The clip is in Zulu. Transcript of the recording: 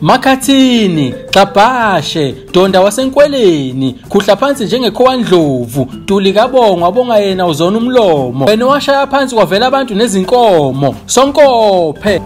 Makhathini, Xabhashe, Donda wasenkweleni, khuhla phansi njengekhowandlovu, Tuli kabonga wabonga yena uzona umlomo. Wena washaya phansi kwavela abantu nezinkomo, Sonkophe.